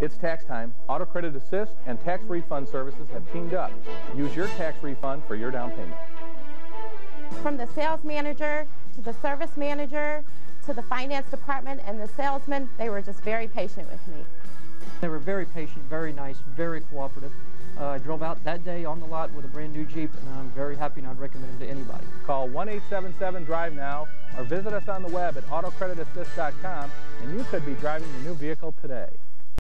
It's tax time. Auto Credit Assist and Tax Refund Services have teamed up. Use your tax refund for your down payment. From the sales manager to the service manager to the finance department and the salesman, they were just very patient with me. They were very patient, very nice, very cooperative. Uh, I drove out that day on the lot with a brand new Jeep, and I'm very happy and I'd recommend it to anybody. Call 1-877-DRIVE-NOW or visit us on the web at autocreditassist.com and you could be driving your new vehicle today.